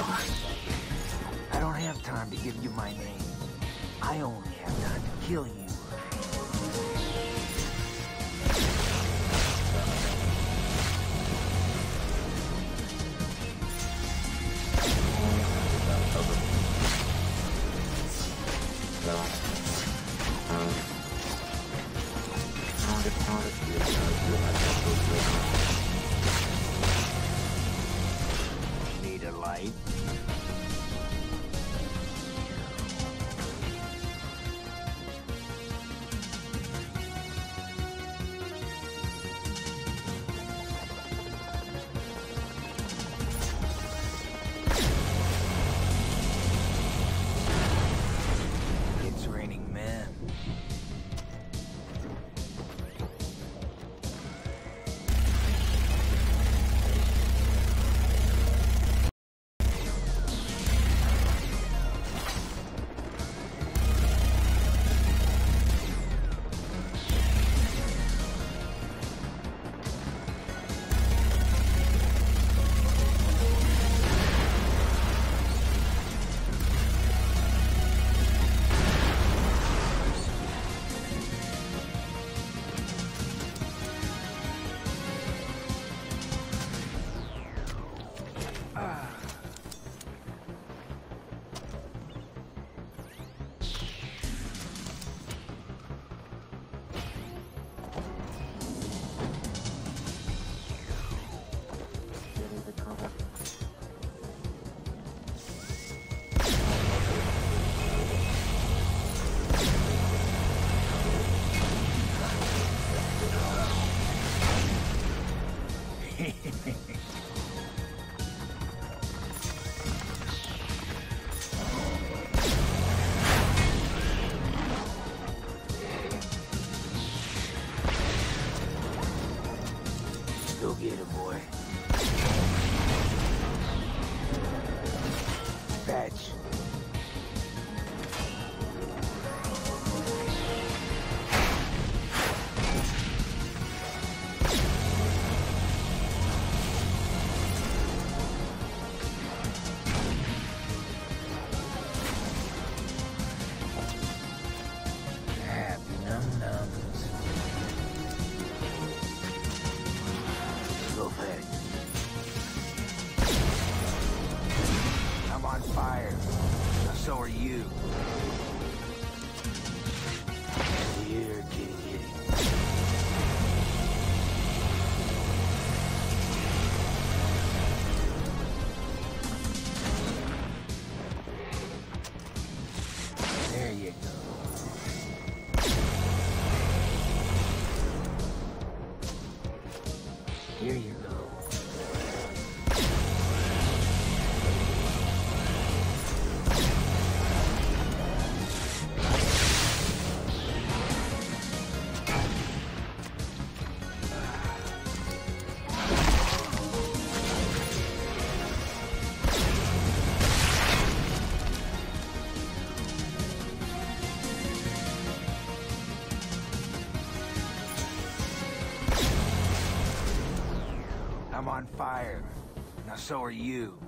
I don't have time to give you my name. I only have time to kill you. I'm on fire. Now so are you.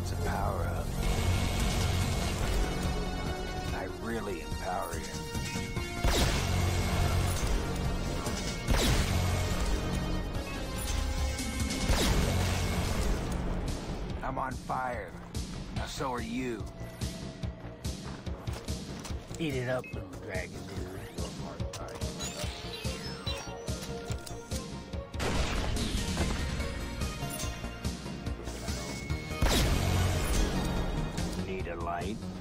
That's a power up. I really empower you. I'm on fire. Now so are you. Eat it up, little dragon dude. Need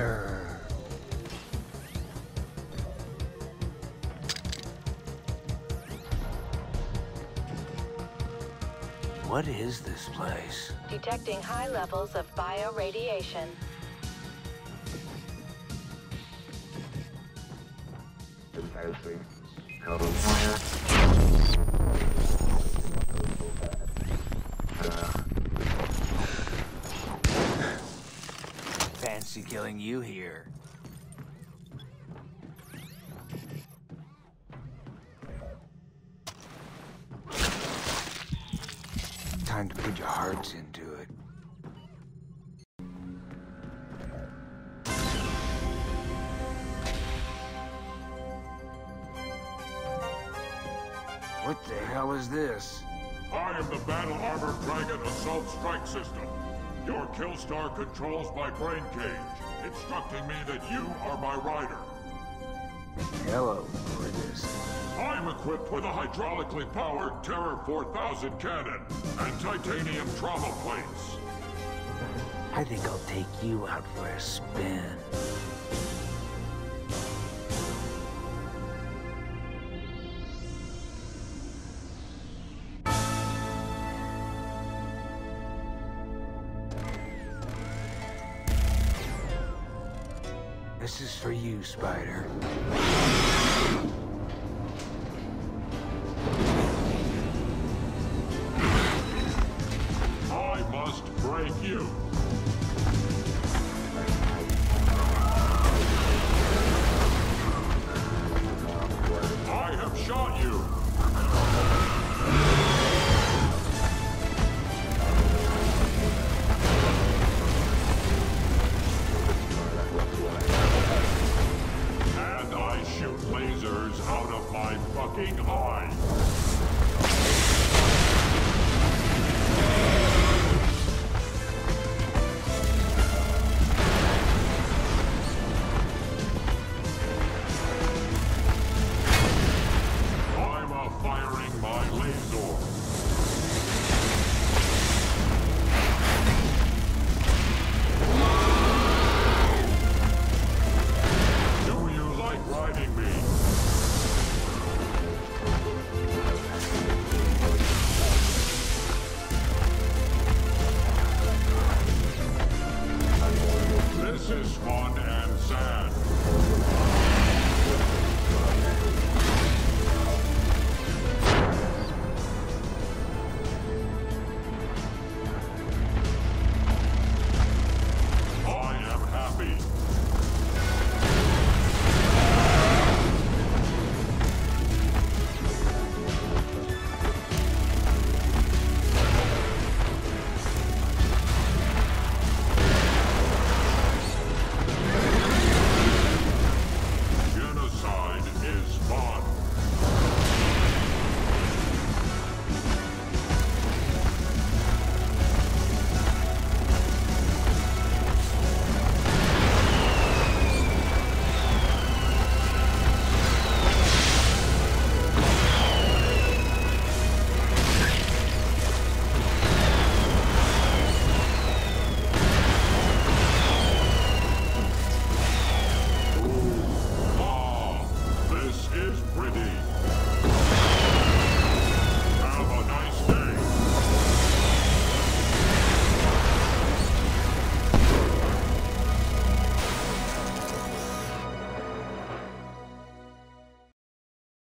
Grr. What is this place? Detecting high levels of bioradiation. Entirely. Come. Fancy killing you here. Time to put your hearts into it. What the hell is this? I am the Battle Armor Dragon Assault Strike System. Your Killstar controls my brain cage, instructing me that you are my rider. Hello, Gorgeous. I am equipped with a hydraulically powered Terror 4000 cannon and titanium trauma plates. I think I'll take you out for a spin. This is for you, Spider. I must break you. This